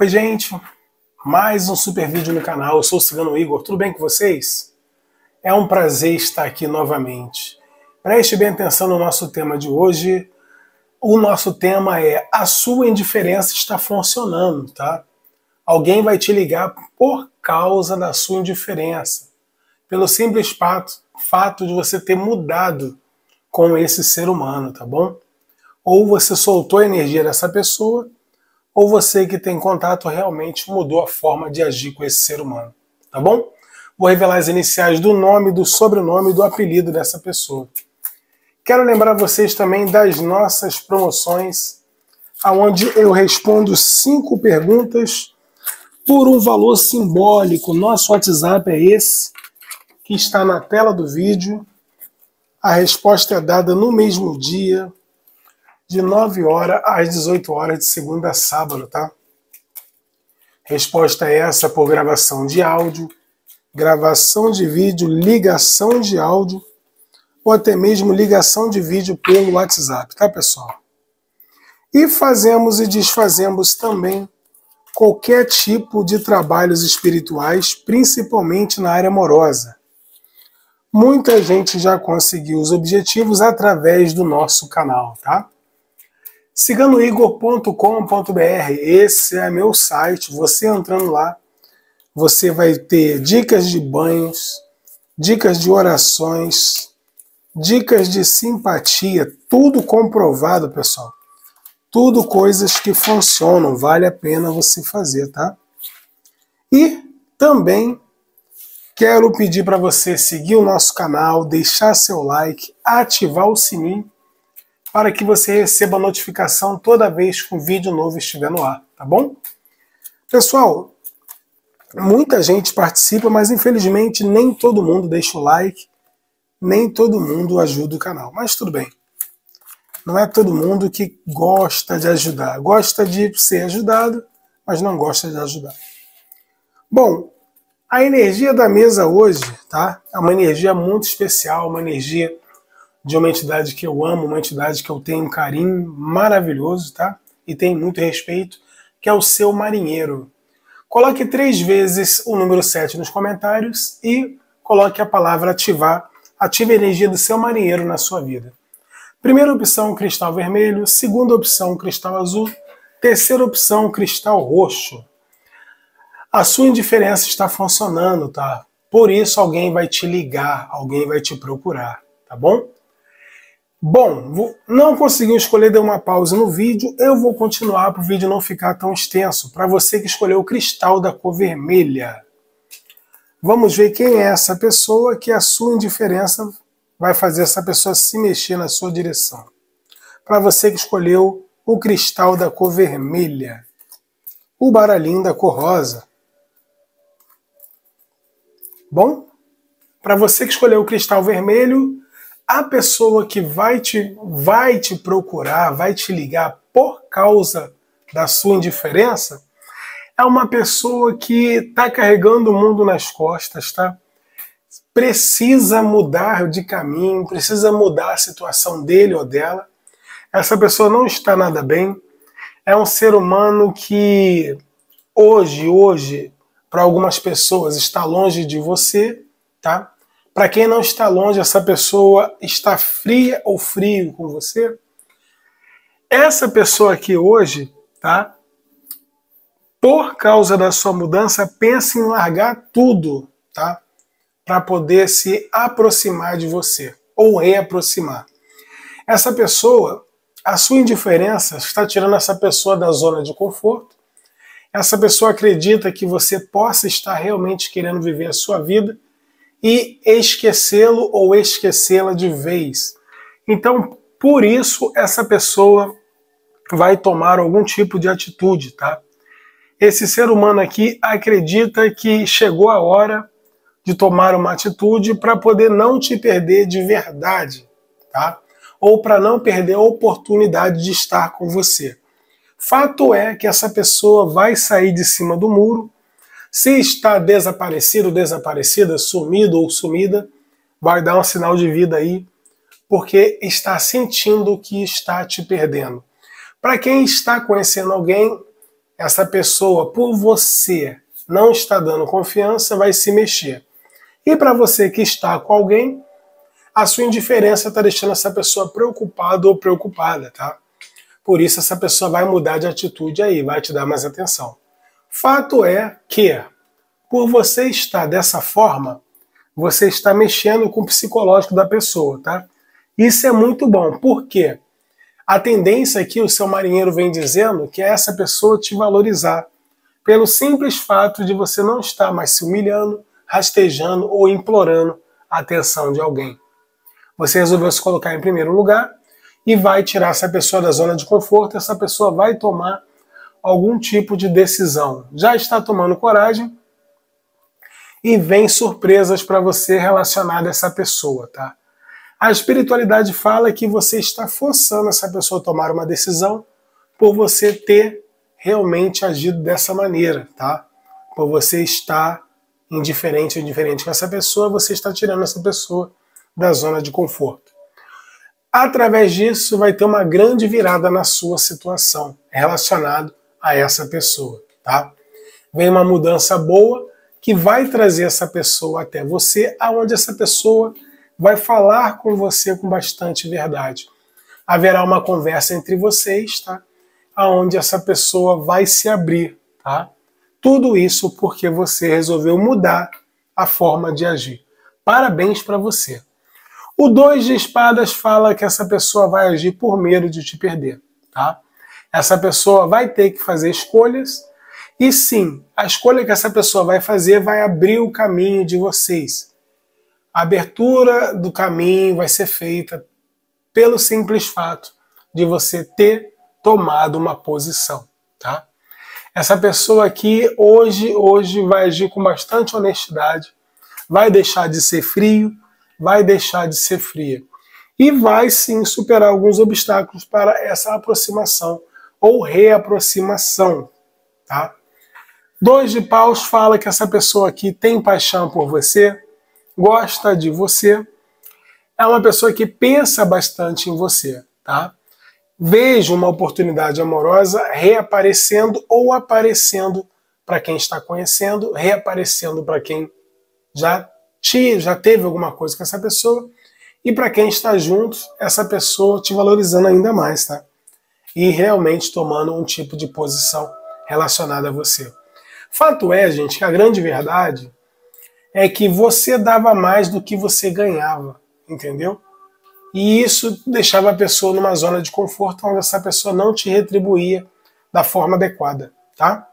Oi, gente! Mais um super vídeo no canal. Eu sou o Cigano Igor. Tudo bem com vocês? É um prazer estar aqui novamente. Preste bem atenção no nosso tema de hoje. O nosso tema é A sua indiferença está funcionando, tá? Alguém vai te ligar por causa da sua indiferença. Pelo simples fato, fato de você ter mudado com esse ser humano, tá bom? Ou você soltou a energia dessa pessoa ou você que tem contato realmente mudou a forma de agir com esse ser humano, tá bom? Vou revelar as iniciais do nome, do sobrenome e do apelido dessa pessoa. Quero lembrar vocês também das nossas promoções, aonde eu respondo cinco perguntas por um valor simbólico. Nosso WhatsApp é esse, que está na tela do vídeo. A resposta é dada no mesmo dia, de 9 horas às 18 horas de segunda a sábado, tá? Resposta é essa por gravação de áudio, gravação de vídeo, ligação de áudio ou até mesmo ligação de vídeo pelo WhatsApp, tá, pessoal? E fazemos e desfazemos também qualquer tipo de trabalhos espirituais, principalmente na área amorosa. Muita gente já conseguiu os objetivos através do nosso canal, tá? ciganoigor.com.br, esse é meu site. Você entrando lá, você vai ter dicas de banhos, dicas de orações, dicas de simpatia, tudo comprovado, pessoal. Tudo coisas que funcionam, vale a pena você fazer, tá? E também quero pedir para você seguir o nosso canal, deixar seu like, ativar o sininho para que você receba notificação toda vez que um vídeo novo estiver no ar, tá bom? Pessoal, muita gente participa, mas infelizmente nem todo mundo deixa o like, nem todo mundo ajuda o canal. Mas tudo bem. Não é todo mundo que gosta de ajudar. Gosta de ser ajudado, mas não gosta de ajudar. Bom, a energia da mesa hoje, tá? É uma energia muito especial, uma energia de uma entidade que eu amo, uma entidade que eu tenho um carinho maravilhoso, tá? E tenho muito respeito, que é o seu marinheiro. Coloque três vezes o número 7 nos comentários e coloque a palavra ativar. Ative a energia do seu marinheiro na sua vida. Primeira opção, cristal vermelho. Segunda opção, cristal azul. Terceira opção, cristal roxo. A sua indiferença está funcionando, tá? Por isso alguém vai te ligar, alguém vai te procurar, tá bom? Bom, não conseguiu escolher, deu uma pausa no vídeo, eu vou continuar para o vídeo não ficar tão extenso, para você que escolheu o cristal da cor vermelha. Vamos ver quem é essa pessoa que a sua indiferença vai fazer essa pessoa se mexer na sua direção. Para você que escolheu o cristal da cor vermelha, o baralhinho da cor rosa. Bom, para você que escolheu o cristal vermelho, a pessoa que vai te, vai te procurar, vai te ligar por causa da sua indiferença, é uma pessoa que está carregando o mundo nas costas, tá? Precisa mudar de caminho, precisa mudar a situação dele ou dela. Essa pessoa não está nada bem. É um ser humano que hoje, hoje, para algumas pessoas está longe de você, tá? Para quem não está longe, essa pessoa está fria ou frio com você. Essa pessoa aqui hoje, tá? Por causa da sua mudança, pensa em largar tudo, tá? Para poder se aproximar de você ou reaproximar. Essa pessoa, a sua indiferença está tirando essa pessoa da zona de conforto. Essa pessoa acredita que você possa estar realmente querendo viver a sua vida e esquecê-lo ou esquecê-la de vez. Então, por isso, essa pessoa vai tomar algum tipo de atitude, tá? Esse ser humano aqui acredita que chegou a hora de tomar uma atitude para poder não te perder de verdade, tá? Ou para não perder a oportunidade de estar com você. Fato é que essa pessoa vai sair de cima do muro se está desaparecido, desaparecida, sumido ou sumida, vai dar um sinal de vida aí, porque está sentindo que está te perdendo. Para quem está conhecendo alguém, essa pessoa, por você não estar dando confiança, vai se mexer. E para você que está com alguém, a sua indiferença está deixando essa pessoa preocupada ou preocupada, tá? Por isso essa pessoa vai mudar de atitude aí, vai te dar mais atenção. Fato é que, por você estar dessa forma, você está mexendo com o psicológico da pessoa, tá? Isso é muito bom. Por quê? A tendência que o seu marinheiro vem dizendo que é essa pessoa te valorizar, pelo simples fato de você não estar mais se humilhando, rastejando ou implorando a atenção de alguém. Você resolveu se colocar em primeiro lugar e vai tirar essa pessoa da zona de conforto, essa pessoa vai tomar algum tipo de decisão. Já está tomando coragem e vem surpresas para você relacionadas a essa pessoa, tá? A espiritualidade fala que você está forçando essa pessoa a tomar uma decisão por você ter realmente agido dessa maneira, tá? Por você estar indiferente ou indiferente com essa pessoa, você está tirando essa pessoa da zona de conforto. Através disso, vai ter uma grande virada na sua situação relacionado a essa pessoa, tá? Vem uma mudança boa que vai trazer essa pessoa até você, aonde essa pessoa vai falar com você com bastante verdade. Haverá uma conversa entre vocês, tá? Aonde essa pessoa vai se abrir, tá? Tudo isso porque você resolveu mudar a forma de agir. Parabéns para você. O dois de espadas fala que essa pessoa vai agir por medo de te perder, tá? Essa pessoa vai ter que fazer escolhas e sim, a escolha que essa pessoa vai fazer vai abrir o caminho de vocês. A abertura do caminho vai ser feita pelo simples fato de você ter tomado uma posição, tá? Essa pessoa aqui hoje hoje vai agir com bastante honestidade, vai deixar de ser frio, vai deixar de ser fria e vai sim superar alguns obstáculos para essa aproximação ou reaproximação, tá? Dois de paus fala que essa pessoa aqui tem paixão por você, gosta de você, é uma pessoa que pensa bastante em você, tá? Veja uma oportunidade amorosa reaparecendo ou aparecendo para quem está conhecendo, reaparecendo para quem já te, já teve alguma coisa com essa pessoa e para quem está junto, essa pessoa te valorizando ainda mais, tá? E realmente tomando um tipo de posição relacionada a você. Fato é, gente, que a grande verdade é que você dava mais do que você ganhava, entendeu? E isso deixava a pessoa numa zona de conforto onde essa pessoa não te retribuía da forma adequada, tá?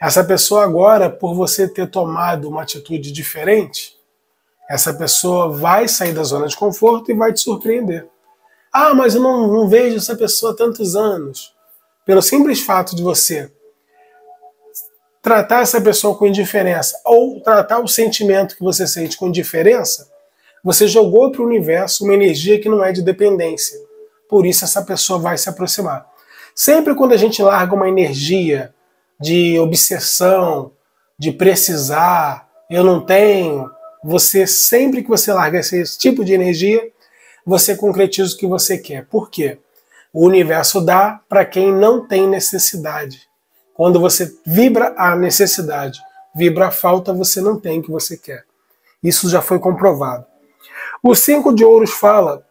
Essa pessoa agora, por você ter tomado uma atitude diferente, essa pessoa vai sair da zona de conforto e vai te surpreender. Ah, mas eu não, não vejo essa pessoa há tantos anos. Pelo simples fato de você tratar essa pessoa com indiferença ou tratar o sentimento que você sente com indiferença, você jogou para o universo uma energia que não é de dependência. Por isso essa pessoa vai se aproximar. Sempre quando a gente larga uma energia de obsessão, de precisar, eu não tenho, você sempre que você larga esse tipo de energia, você concretiza o que você quer. Por quê? O universo dá para quem não tem necessidade. Quando você vibra a necessidade, vibra a falta, você não tem o que você quer. Isso já foi comprovado. O cinco de ouros fala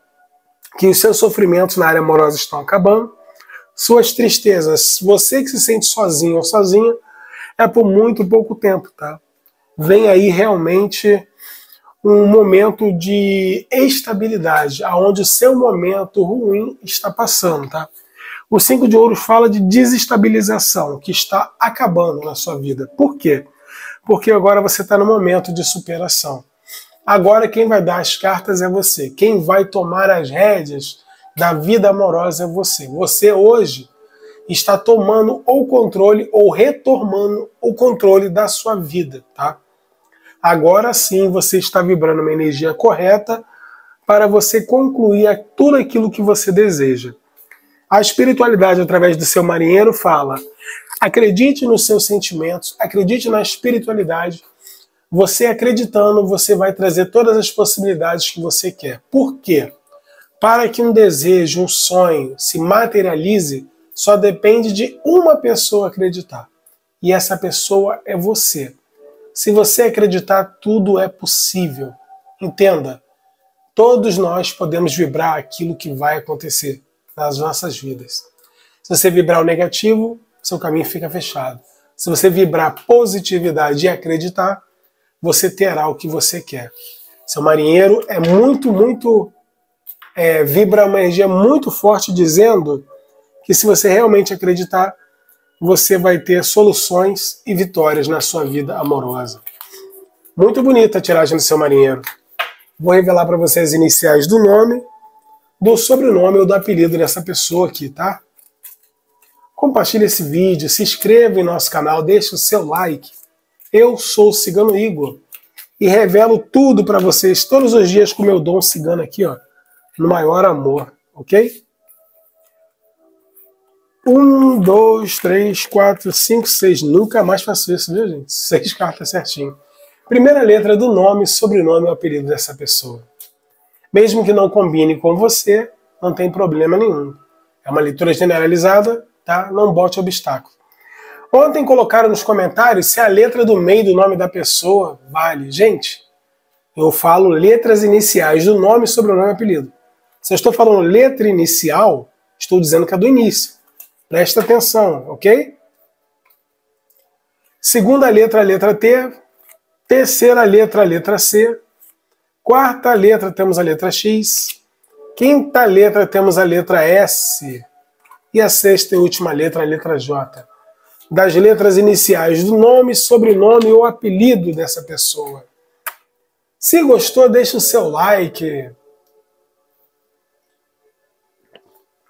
que os seus sofrimentos na área amorosa estão acabando, suas tristezas, você que se sente sozinho ou sozinha, é por muito pouco tempo, tá? Vem aí realmente um momento de estabilidade, aonde o seu momento ruim está passando, tá? O cinco de ouros fala de desestabilização, que está acabando na sua vida. Por quê? Porque agora você está no momento de superação. Agora quem vai dar as cartas é você. Quem vai tomar as rédeas da vida amorosa é você. Você hoje está tomando o controle ou retomando o controle da sua vida, tá? Agora sim você está vibrando uma energia correta para você concluir tudo aquilo que você deseja. A espiritualidade, através do seu marinheiro, fala: acredite nos seus sentimentos, acredite na espiritualidade. Você acreditando, você vai trazer todas as possibilidades que você quer. Por quê? Para que um desejo, um sonho se materialize, só depende de uma pessoa acreditar. e essa pessoa é você. Se você acreditar, tudo é possível. Entenda, todos nós podemos vibrar aquilo que vai acontecer nas nossas vidas. Se você vibrar o negativo, seu caminho fica fechado. Se você vibrar positividade e acreditar, você terá o que você quer. Seu marinheiro é muito, muito. É, vibra uma energia muito forte dizendo que se você realmente acreditar, você vai ter soluções e vitórias na sua vida amorosa. Muito bonita a tiragem do seu marinheiro. Vou revelar para você as iniciais do nome, do sobrenome ou do apelido dessa pessoa aqui, tá? Compartilhe esse vídeo, se inscreva em nosso canal, deixe o seu like. Eu sou o Cigano Igor e revelo tudo para vocês todos os dias com o meu dom cigano aqui, ó, no maior amor, ok? Um, dois, três, quatro, cinco, seis. Nunca mais faço isso, viu, gente? Seis cartas certinho. Primeira letra do nome, sobrenome ou apelido dessa pessoa. Mesmo que não combine com você, não tem problema nenhum. É uma leitura generalizada, tá? Não bote obstáculo. Ontem colocaram nos comentários se a letra do meio do nome da pessoa vale. Gente, eu falo letras iniciais do nome, sobrenome e apelido. Se eu estou falando letra inicial, estou dizendo que é do início. Presta atenção, ok? Segunda letra, letra T. Terceira letra, letra C. Quarta letra, temos a letra X. Quinta letra, temos a letra S. E a sexta e última letra, a letra J. Das letras iniciais do nome, sobrenome ou apelido dessa pessoa. Se gostou, deixa o seu like.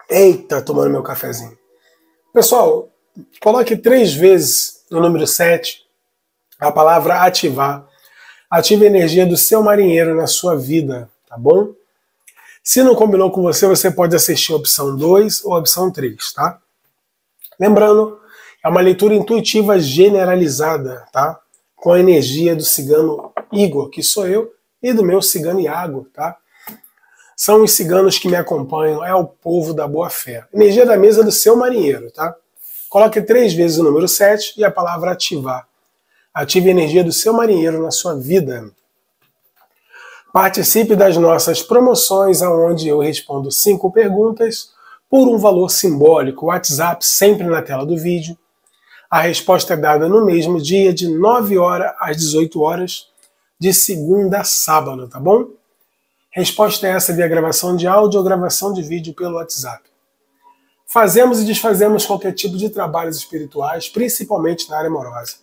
Eita, tomando meu cafezinho. Pessoal, coloque três vezes no número 7 a palavra ativar. Ative a energia do seu marinheiro na sua vida, tá bom? Se não combinou com você, você pode assistir a opção 2 ou a opção 3, tá? Lembrando, é uma leitura intuitiva generalizada, tá? Com a energia do cigano Igor, que sou eu, e do meu cigano Iago, tá? São os ciganos que me acompanham, é o povo da boa fé. Energia da mesa do seu marinheiro, tá? Coloque três vezes o número 7 e a palavra ativar. Ative a energia do seu marinheiro na sua vida. Participe das nossas promoções, onde eu respondo cinco perguntas por um valor simbólico. WhatsApp sempre na tela do vídeo. A resposta é dada no mesmo dia, de 9 horas às 18 horas, de segunda a sábado, tá bom? Resposta é essa via gravação de áudio ou gravação de vídeo pelo WhatsApp. Fazemos e desfazemos qualquer tipo de trabalhos espirituais, principalmente na área amorosa.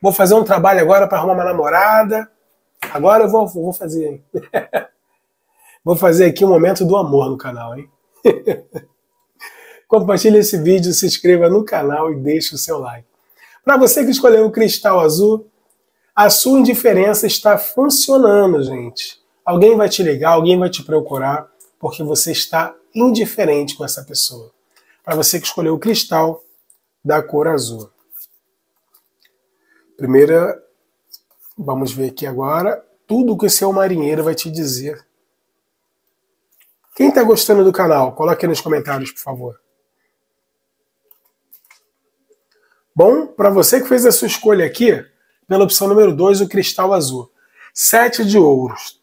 Vou fazer um trabalho agora para arrumar uma namorada. Agora eu vou, vou fazer, vou fazer aqui um momento do amor no canal, hein? Compartilhe esse vídeo, se inscreva no canal e deixe o seu like. Para você que escolheu o cristal azul, a sua indiferença está funcionando, gente. Alguém vai te ligar, alguém vai te procurar, porque você está indiferente com essa pessoa. Para você que escolheu o cristal da cor azul. Primeira, vamos ver aqui agora, tudo que o seu marinheiro vai te dizer. Quem está gostando do canal, coloque nos comentários, por favor. Bom, para você que fez a sua escolha aqui, pela opção número 2, o cristal azul. Sete de ouros.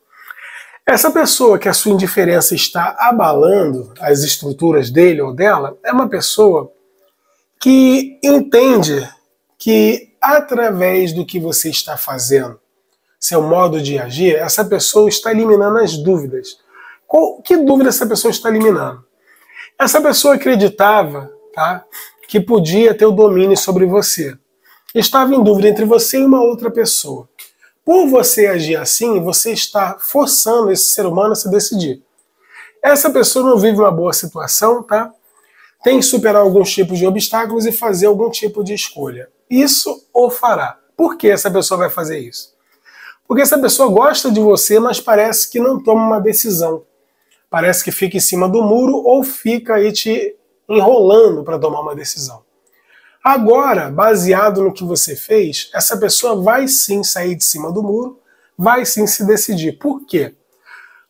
Essa pessoa que a sua indiferença está abalando as estruturas dele ou dela é uma pessoa que entende que através do que você está fazendo, seu modo de agir, essa pessoa está eliminando as dúvidas. Qual, que dúvida essa pessoa está eliminando? Essa pessoa acreditava tá, que podia ter o domínio sobre você. Estava em dúvida entre você e uma outra pessoa. Por você agir assim, você está forçando esse ser humano a se decidir. Essa pessoa não vive uma boa situação, tá? Tem que superar alguns tipos de obstáculos e fazer algum tipo de escolha. Isso o fará. Por que essa pessoa vai fazer isso? Porque essa pessoa gosta de você, mas parece que não toma uma decisão. Parece que fica em cima do muro ou fica aí te enrolando para tomar uma decisão. Agora, baseado no que você fez, essa pessoa vai sim sair de cima do muro, vai sim se decidir. Por quê?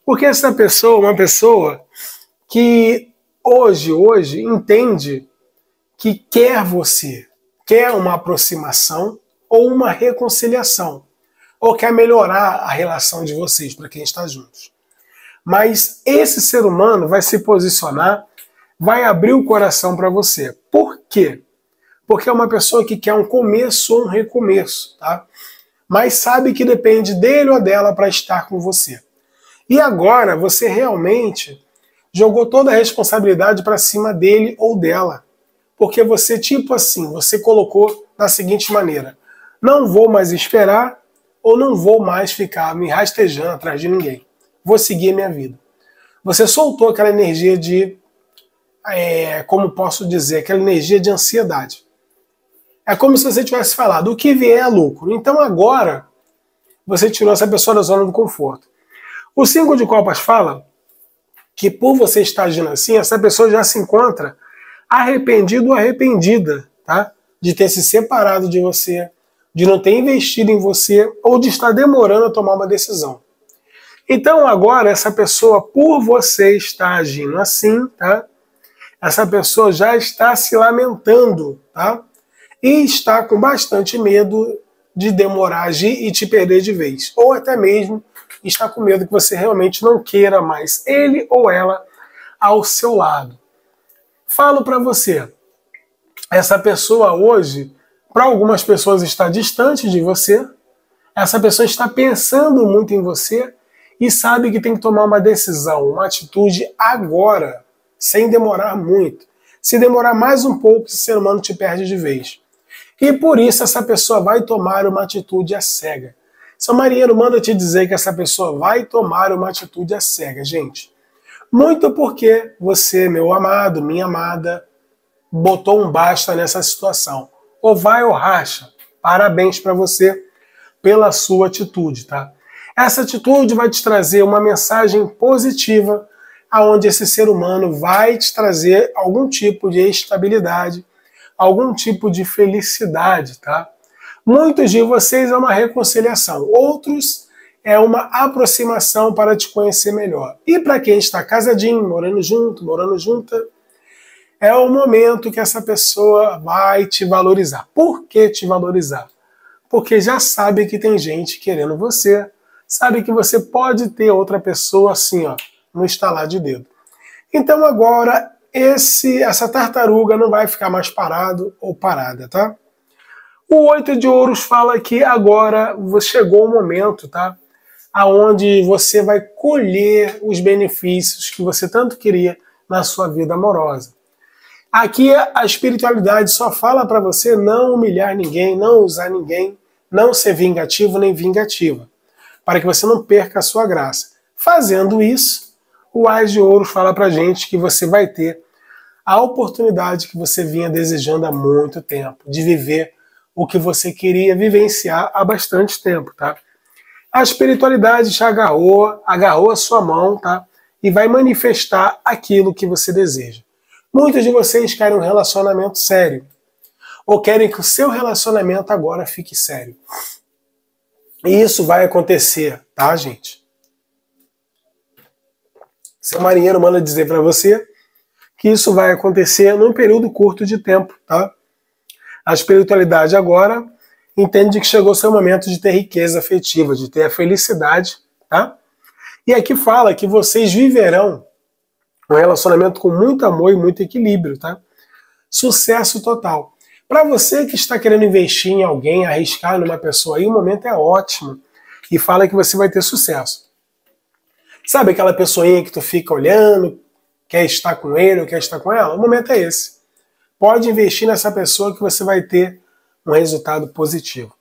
Porque essa pessoa é uma pessoa que hoje, hoje, entende que quer você, quer uma aproximação ou uma reconciliação, ou quer melhorar a relação de vocês para quem está juntos. Mas esse ser humano vai se posicionar, vai abrir o coração para você. Por quê? Porque é uma pessoa que quer um começo ou um recomeço, tá? Mas sabe que depende dele ou dela para estar com você. E agora você realmente jogou toda a responsabilidade para cima dele ou dela. Porque você, tipo assim, você colocou da seguinte maneira: não vou mais esperar ou não vou mais ficar me rastejando atrás de ninguém. Vou seguir a minha vida. Você soltou aquela energia de, é, como posso dizer, aquela energia de ansiedade. É como se você tivesse falado: o que vier é lucro. Então agora você tirou essa pessoa da zona do conforto. O cinco de copas fala que por você estar agindo assim, essa pessoa já se encontra arrependido ou arrependida, tá? De ter se separado de você, de não ter investido em você ou de estar demorando a tomar uma decisão. Então agora essa pessoa, por você estar agindo assim, tá? Essa pessoa já está se lamentando, tá? E está com bastante medo de demorar a agir e te perder de vez. Ou até mesmo está com medo que você realmente não queira mais ele ou ela ao seu lado. Falo para você, essa pessoa hoje, para algumas pessoas está distante de você, essa pessoa está pensando muito em você e sabe que tem que tomar uma decisão, uma atitude agora, sem demorar muito. Se demorar mais um pouco, esse ser humano te perde de vez. E por isso essa pessoa vai tomar uma atitude a cega. São Marinheiro manda te dizer que essa pessoa vai tomar uma atitude a cega, gente. Muito porque você, meu amado, minha amada, botou um basta nessa situação. Ou vai ou racha. Parabéns para você pela sua atitude, tá? Essa atitude vai te trazer uma mensagem positiva, aonde esse ser humano vai te trazer algum tipo de estabilidade, algum tipo de felicidade, tá? Muitos de vocês é uma reconciliação, outros é uma aproximação para te conhecer melhor. E para quem está casadinho, morando junto, morando junta, é o momento que essa pessoa vai te valorizar. Por que te valorizar? Porque já sabe que tem gente querendo você, sabe que você pode ter outra pessoa assim, ó, no estalar de dedo. Então agora esse essa tartaruga não vai ficar mais parado ou parada, tá? O oito de ouros fala que agora chegou o momento, tá? Aonde você vai colher os benefícios que você tanto queria na sua vida amorosa. Aqui a espiritualidade só fala para você não humilhar ninguém, não usar ninguém, não ser vingativo nem vingativa, para que você não perca a sua graça. Fazendo isso, o Ais de Ouros fala para gente que você vai ter a oportunidade que você vinha desejando há muito tempo, de viver o que você queria vivenciar há bastante tempo, tá? A espiritualidade te agarrou, agarrou a sua mão, tá? E vai manifestar aquilo que você deseja. Muitos de vocês querem um relacionamento sério, ou querem que o seu relacionamento agora fique sério. E isso vai acontecer, tá, gente? Seu marinheiro manda dizer para você que isso vai acontecer num período curto de tempo, tá? A espiritualidade agora entende que chegou o seu momento de ter riqueza afetiva, de ter a felicidade, tá? E aqui fala que vocês viverão um relacionamento com muito amor e muito equilíbrio, tá? Sucesso total. Para você que está querendo investir em alguém, arriscar numa pessoa aí, o momento é ótimo. E fala que você vai ter sucesso. Sabe aquela pessoinha que tu fica olhando, quer estar com ele ou quer estar com ela? O momento é esse. Pode investir nessa pessoa que você vai ter um resultado positivo.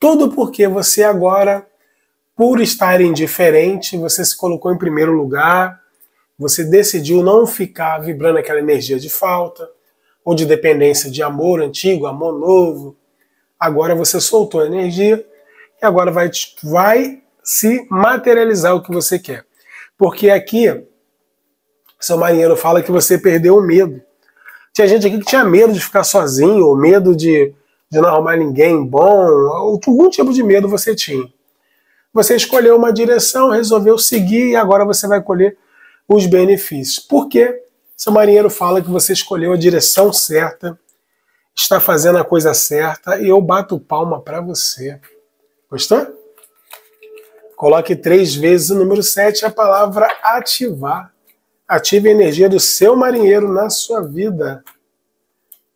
Tudo porque você agora, por estar indiferente, você se colocou em primeiro lugar, você decidiu não ficar vibrando aquela energia de falta ou de dependência de amor antigo, amor novo. Agora você soltou a energia e agora vai, vai se materializar o que você quer. Porque aqui, seu marinheiro fala que você perdeu o medo. Tinha gente aqui que tinha medo de ficar sozinho, ou medo de, de não arrumar ninguém bom, algum tipo de medo você tinha. Você escolheu uma direção, resolveu seguir e agora você vai colher os benefícios. Por quê? Seu marinheiro fala que você escolheu a direção certa, está fazendo a coisa certa e eu bato palma para você. Gostou? Coloque três vezes o número 7, a palavra ativar. Ative a energia do seu marinheiro na sua vida.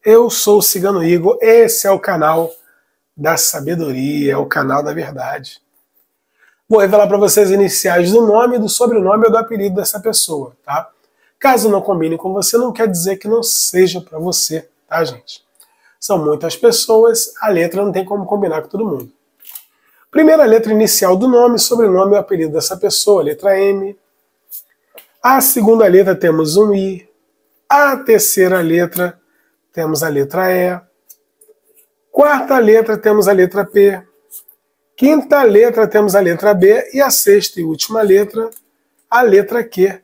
Eu sou o Cigano Igor, esse é o canal da sabedoria, é o canal da verdade. Vou revelar para vocês as iniciais do nome, do sobrenome ou do apelido dessa pessoa, tá? Caso não combine com você, não quer dizer que não seja para você, tá, gente? São muitas pessoas, a letra não tem como combinar com todo mundo. Primeira letra inicial do nome, sobrenome ou apelido dessa pessoa, letra M. A segunda letra temos um I. A terceira letra temos a letra E. Quarta letra temos a letra P. Quinta letra temos a letra B. E a sexta e última letra, a letra Q.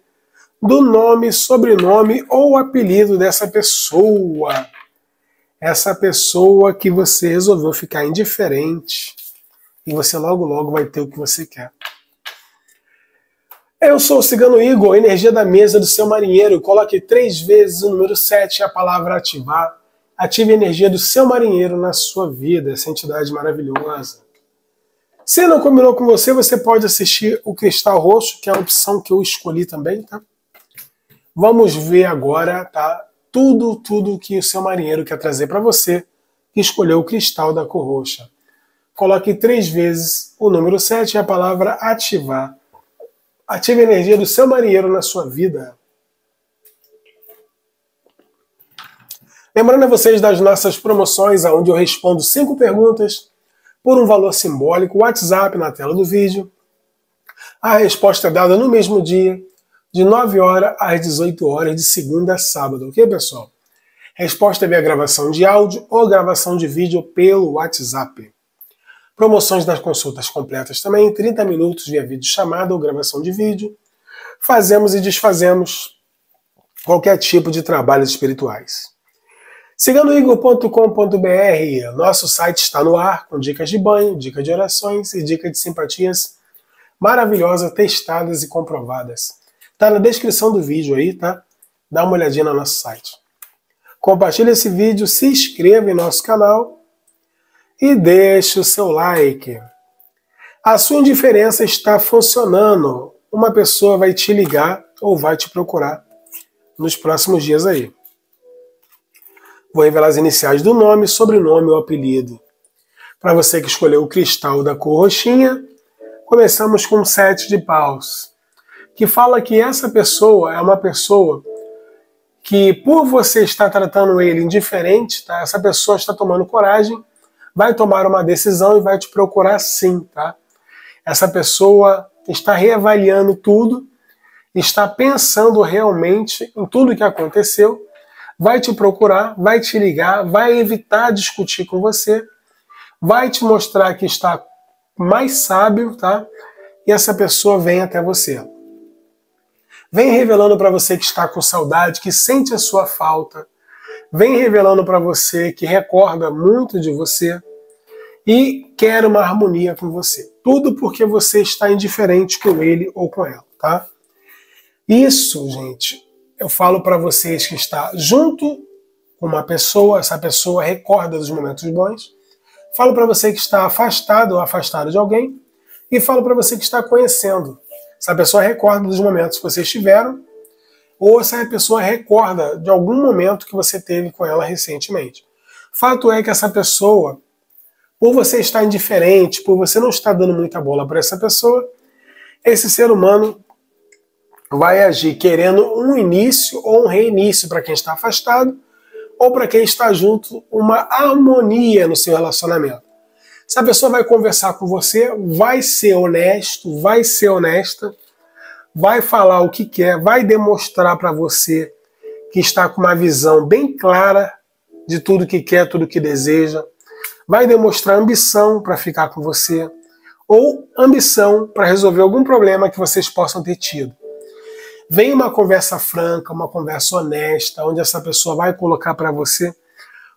Do nome, sobrenome ou apelido dessa pessoa. Essa pessoa que você resolveu ficar indiferente e você logo logo vai ter o que você quer. Eu sou o Cigano Igor, energia da mesa do seu marinheiro. Coloque três vezes o número 7 e a palavra ativar. Ative a energia do seu marinheiro na sua vida, essa entidade maravilhosa. Se não combinou com você, você pode assistir o Cristal Roxo, que é a opção que eu escolhi também, tá? Vamos ver agora, tá? Tudo, tudo que o seu marinheiro quer trazer para você, que escolheu o cristal da cor roxa. Coloque três vezes o número 7 e a palavra ativar. Ative a energia do seu marinheiro na sua vida. Lembrando a vocês das nossas promoções, onde eu respondo cinco perguntas por um valor simbólico, WhatsApp na tela do vídeo. A resposta é dada no mesmo dia, de 9 horas às 18 horas, de segunda a sábado, ok, pessoal? Resposta via gravação de áudio ou gravação de vídeo pelo WhatsApp. Promoções das consultas completas também, 30 minutos via vídeo chamada ou gravação de vídeo. Fazemos e desfazemos qualquer tipo de trabalhos espirituais. Ciganoigor.com.br, nosso site está no ar com dicas de banho, dicas de orações e dicas de simpatias maravilhosas, testadas e comprovadas. Está na descrição do vídeo aí, tá? Dá uma olhadinha no nosso site. Compartilhe esse vídeo, se inscreva em nosso canal e deixe o seu like. A sua indiferença está funcionando. Uma pessoa vai te ligar ou vai te procurar nos próximos dias aí. Vou revelar as iniciais do nome, sobrenome ou apelido. Para você que escolheu o cristal da cor roxinha, começamos com sete de paus, que fala que essa pessoa é uma pessoa que, por você estar tratando ele indiferente, tá? essa pessoa está tomando coragem vai tomar uma decisão e vai te procurar sim, tá? Essa pessoa está reavaliando tudo, está pensando realmente em tudo que aconteceu, vai te procurar, vai te ligar, vai evitar discutir com você, vai te mostrar que está mais sábio, tá? E essa pessoa vem até você. Vem revelando para você que está com saudade, que sente a sua falta. Vem revelando para você que recorda muito de você e quer uma harmonia com você. Tudo porque você está indiferente com ele ou com ela, tá? Isso, gente, eu falo para vocês que está junto com uma pessoa, essa pessoa recorda dos momentos bons. Falo para você que está afastado ou afastado de alguém e falo para você que está conhecendo. Essa pessoa recorda dos momentos que vocês tiveram ou essa pessoa recorda de algum momento que você teve com ela recentemente. Fato é que essa pessoa por você estar indiferente, por você não estar dando muita bola para essa pessoa, esse ser humano vai agir querendo um início ou um reinício para quem está afastado, ou para quem está junto, uma harmonia no seu relacionamento. Se a pessoa vai conversar com você, vai ser honesto, vai ser honesta, vai falar o que quer, vai demonstrar para você que está com uma visão bem clara de tudo que quer, tudo que deseja vai demonstrar ambição para ficar com você ou ambição para resolver algum problema que vocês possam ter tido. Vem uma conversa franca, uma conversa honesta, onde essa pessoa vai colocar para você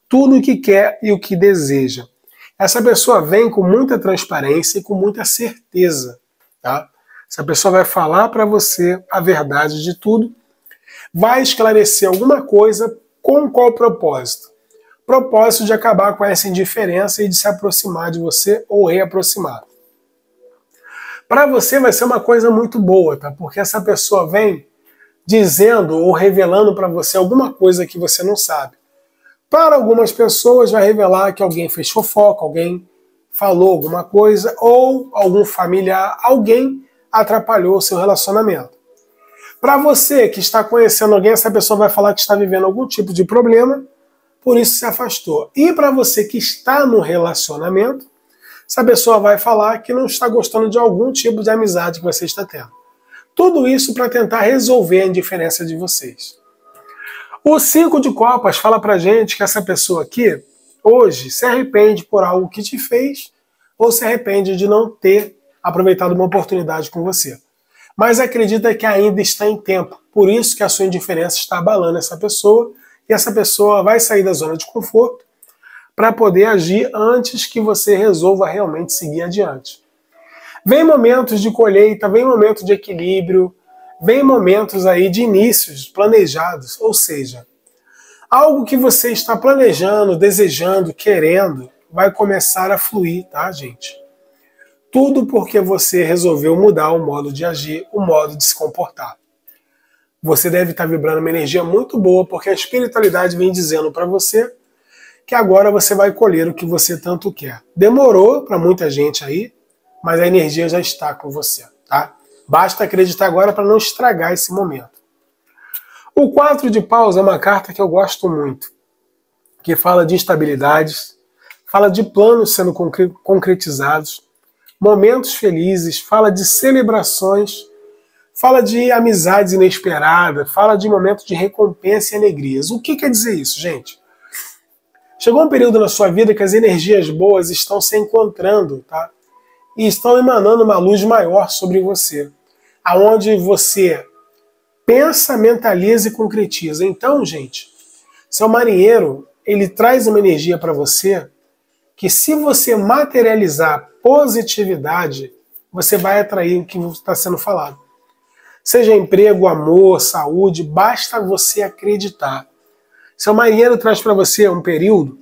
tudo o que quer e o que deseja. Essa pessoa vem com muita transparência e com muita certeza, tá? Essa pessoa vai falar para você a verdade de tudo, vai esclarecer alguma coisa com qual propósito? Propósito de acabar com essa indiferença e de se aproximar de você ou reaproximar. Para você vai ser uma coisa muito boa, tá? Porque essa pessoa vem dizendo ou revelando para você alguma coisa que você não sabe. Para algumas pessoas vai revelar que alguém fez fofoca, alguém falou alguma coisa ou algum familiar, alguém atrapalhou o seu relacionamento. Para você que está conhecendo alguém, essa pessoa vai falar que está vivendo algum tipo de problema, por isso se afastou. E para você que está no relacionamento, essa pessoa vai falar que não está gostando de algum tipo de amizade que você está tendo. Tudo isso para tentar resolver a indiferença de vocês. O cinco de copas fala pra gente que essa pessoa aqui hoje se arrepende por algo que te fez ou se arrepende de não ter aproveitado uma oportunidade com você. Mas acredita que ainda está em tempo. Por isso que a sua indiferença está abalando essa pessoa e essa pessoa vai sair da zona de conforto para poder agir antes que você resolva realmente seguir adiante. Vem momentos de colheita, vem momentos de equilíbrio, vem momentos aí de inícios planejados, ou seja, algo que você está planejando, desejando, querendo, vai começar a fluir, tá, gente? Tudo porque você resolveu mudar o modo de agir, o modo de se comportar. Você deve estar vibrando uma energia muito boa, porque a espiritualidade vem dizendo para você que agora você vai colher o que você tanto quer. Demorou para muita gente aí, mas a energia já está com você, tá? Basta acreditar agora para não estragar esse momento. O 4 de paus é uma carta que eu gosto muito, que fala de instabilidades, fala de planos sendo concretizados, momentos felizes, fala de celebrações, fala de amizades inesperadas, fala de momentos de recompensa e alegrias. O que quer dizer isso, gente? Chegou um período na sua vida que as energias boas estão se encontrando, tá? E estão emanando uma luz maior sobre você, aonde você pensa, mentaliza e concretiza. Então, gente, seu marinheiro, ele traz uma energia para você que se você materializar positividade, você vai atrair o que está sendo falado. Seja emprego, amor, saúde, basta você acreditar. Seu marinheiro traz para você um período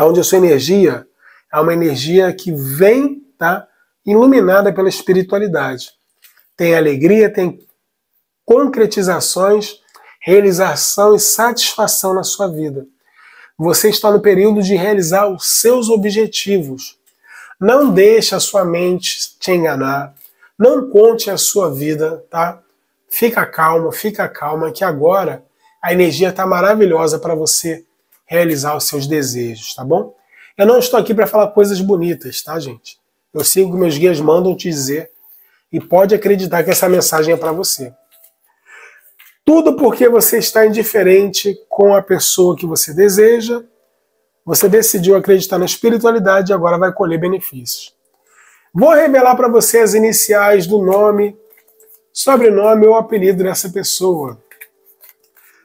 onde a sua energia é uma energia que vem tá, iluminada pela espiritualidade. Tem alegria, tem concretizações, realização e satisfação na sua vida. Você está no período de realizar os seus objetivos. Não deixe a sua mente te enganar. Não conte a sua vida, tá? Fica calmo, fica calma, que agora a energia está maravilhosa para você realizar os seus desejos, tá bom? Eu não estou aqui para falar coisas bonitas, tá, gente? Eu sigo o que meus guias mandam te dizer e pode acreditar que essa mensagem é para você. Tudo porque você está indiferente com a pessoa que você deseja, você decidiu acreditar na espiritualidade e agora vai colher benefícios. Vou revelar para você as iniciais do nome, sobrenome ou apelido dessa pessoa.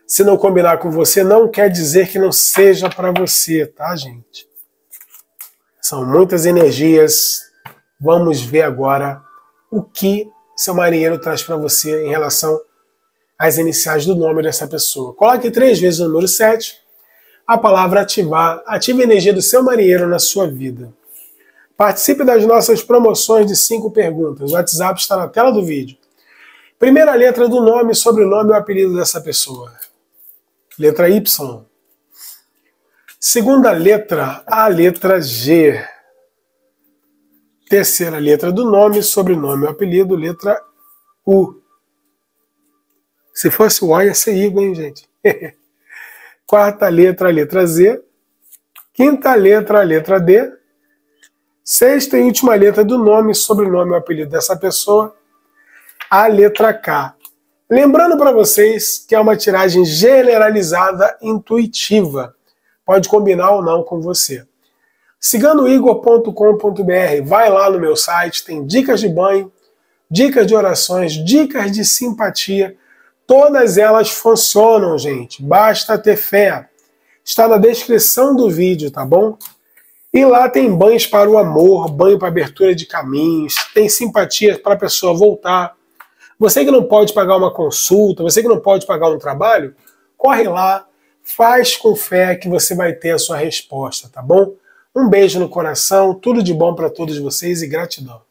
Se não combinar com você, não quer dizer que não seja para você, tá, gente? São muitas energias. Vamos ver agora o que seu marinheiro traz para você em relação as iniciais do nome dessa pessoa. Coloque três vezes o número 7, a palavra ativar, ative a energia do seu marinheiro na sua vida. Participe das nossas promoções de cinco perguntas. O WhatsApp está na tela do vídeo. Primeira letra do nome, sobrenome ou apelido dessa pessoa. Letra Y. Segunda letra, a letra G. Terceira letra do nome, sobrenome ou apelido, letra U. Se fosse o O, ia ser Igor, hein, gente? Quarta letra, a letra Z. Quinta letra, a letra D. Sexta e última letra do nome, sobrenome ou apelido dessa pessoa, a letra K. Lembrando para vocês que é uma tiragem generalizada intuitiva. Pode combinar ou não com você. Ciganoigor.com.br, vai lá no meu site, tem dicas de banho, dicas de orações, dicas de simpatia Todas elas funcionam, gente. Basta ter fé. Está na descrição do vídeo, tá bom? E lá tem banhos para o amor, banho para abertura de caminhos, tem simpatia para a pessoa voltar. Você que não pode pagar uma consulta, você que não pode pagar um trabalho, corre lá, Faz com fé que você vai ter a sua resposta, tá bom? Um beijo no coração, tudo de bom para todos vocês e gratidão.